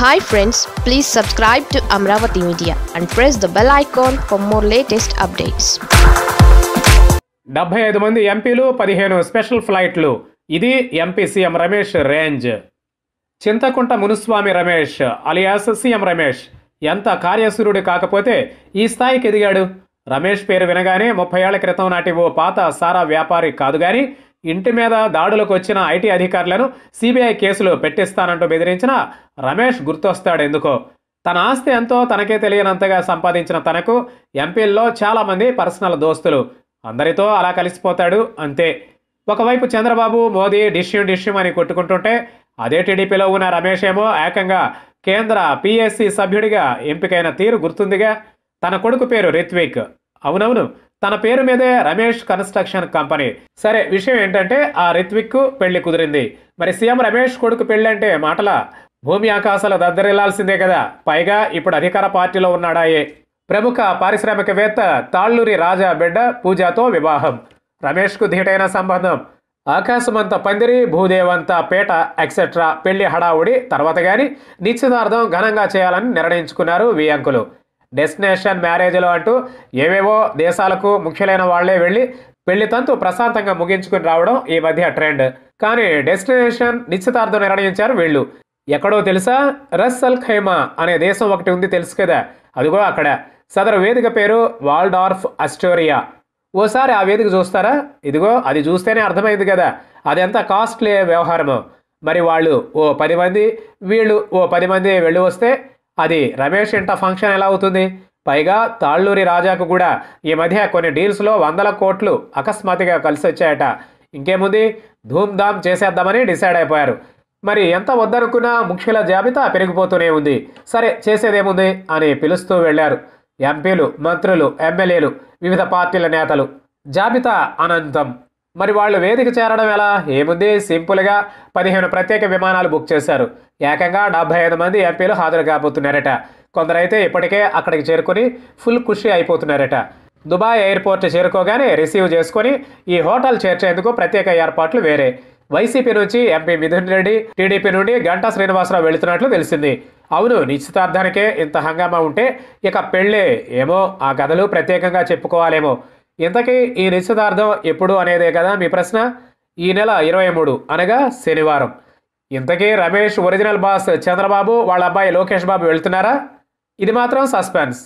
Hi friends please subscribe to Amaravati media and press the bell icon for more latest updates డెబ్బై ఐదు మంది ఎంపీలు పదిహేను special ఫ్లైట్లు. ఇది MP CM Ramesh range. Chinthakunta Munuswamy Ramesh alias CM Ramesh. ఎంత కార్యసూరుడు కాకపోతే ఈ స్థాయికి ఎదిగాడు. రమేష్ పేరు వినగానే ముప్పై ఏళ్ళ క్రితం నాటి ఓ పాత సారా వ్యాపారి కాదు కానీ ఇంటి మీద దాడులకు వచ్చిన ఐటీ అధికారులను సిబిఐ కేసులు పెట్టిస్తానంటూ బెదిరించిన రమేష్ గుర్తొస్తాడు ఎందుకో తన ఆస్తి ఎంతో తనకే తెలియనంతగా సంపాదించిన తనకు ఎంపీల్లో చాలామంది పర్సనల్ దోస్తులు. అందరితో అలా కలిసిపోతాడు అంతే. ఒకవైపు చంద్రబాబు మోదీ డిష్యూ డిష్యూ అని కొట్టుకుంటుంటే అదే టీడీపీలో ఉన్న రమేష్ ఏమో ఏకంగా కేంద్ర పిఎస్సి సభ్యుడిగా ఎంపికైన తీరు గుర్తుందిగా. తన కొడుకు పేరు రిత్విక్. అవునవును తన పేరు మీదే రమేష్ కన్స్ట్రక్షన్ కంపెనీ. సరే విషయం ఏంటంటే ఆ రిత్విక్ పెళ్ళి కుదిరింది. మరి సీఎం రమేష్ కొడుకు పెళ్ళి అంటే మాటల? భూమి ఆకాశాలు దద్దరిల్లాల్సిందే కదా. పైగా ఇప్పుడు అధికార పార్టీలో ఉన్నాడాయే ప్రముఖ పారిశ్రామికవేత్త తాళ్ళూరి రాజా బిడ్డ పూజాతో వివాహం. రమేష్కు ధీటైన సంబంధం. ఆకాశమంత పందిరి భూదేవంత పేట ఎక్సెట్రా పెళ్ళి హడావుడి తర్వాత గాని నిశ్చితార్థం ఘనంగా చేయాలని నిర్ణయించుకున్నారు వి అంకులు. డెస్టినేషన్ మ్యారేజ్లో అంటూ ఏవేవో దేశాలకు ముఖ్యులైన వాళ్ళే వెళ్ళి పెళ్ళి తంతు ప్రశాంతంగా ముగించుకుని రావడం ఈ మధ్య ట్రెండ్. కానీ డెస్టినేషన్ నిశ్చితార్థం నిర్ణయించారు వీళ్ళు. ఎక్కడో తెలుసా? రస్ అల్ ఖైమా అనే దేశం ఒకటి ఉంది తెలుసు కదా? అదిగో అక్కడ. సదరు వేదిక పేరు వాల్డార్ఫ్ అస్టోరియా. ఓసారి ఆ వేదిక చూస్తారా? ఇదిగో అది చూస్తేనే అర్థమైంది కదా. అదెంత కాస్ట్లీ వ్యవహారమో. మరి వాళ్ళు ఓ పది మంది వీళ్ళు ఓ పది మంది వెళ్ళి వస్తే అది రమేష్ ఇంట ఫంక్షన్ ఎలా అవుతుంది? పైగా తాళ్ళూరి రాజాకు కూడా ఈ మధ్య కొన్ని డీల్స్లో వందల కోట్లు అకస్మాత్తుగా కలిసి వచ్చాయట. ఇంకేముంది? ధూమ్ధామ్ చేసేద్దామని డిసైడ్ అయిపోయారు. మరి ఎంత వద్దనుకున్నా ముఖ్యుల జాబితా పెరిగిపోతూనే ఉంది. సరే చేసేదేముంది? అని పిలుస్తూ వెళ్ళారు. ఎంపీలు మంత్రులు ఎమ్మెల్యేలు వివిధ పార్టీల నేతలు. జాబితా అనంతం. మరి వాళ్ళు వేదిక చేరడం ఎలా? ఏముంది? సింపుల్గా పదిహేను ప్రత్యేక విమానాలు బుక్ చేశారు. ఏకంగా డెబ్బై ఐదు మంది ఎంపీలు హాజరు కాబోతున్నారట. కొందరైతే ఇప్పటికే అక్కడికి చేరుకుని ఫుల్ ఖుషి అయిపోతున్నారట. దుబాయ్ ఎయిర్పోర్ట్ చేరుకోగానే రిసీవ్ చేసుకుని ఈ హోటల్ చేర్చేందుకు ప్రత్యేక ఏర్పాట్లు వేరే. వైసీపీ నుంచి ఎంపీ మిథున్ రెడ్డి టీడీపీ నుండి గంటా శ్రీనివాసరావు వెళుతున్నట్లు తెలిసింది. అవును నిశ్చితార్థానికే ఇంత హంగామా ఉంటే ఇక పెళ్ళే. ఏమో ఆ కథలు ప్రత్యేకంగా చెప్పుకోవాలేమో. ఇంతకీ ఈ నిశ్చితార్థం ఎప్పుడు అనేదే కదా మీ ప్రశ్న? ఈ నెల ఇరవై మూడు అనగా శనివారం. ఇంతకీ రమేష్ ఒరిజినల్ బాస్ చంద్రబాబు వాళ్ళ అబ్బాయి లోకేష్ బాబు వెళ్తున్నారా? ఇది మాత్రం సస్పెన్స్.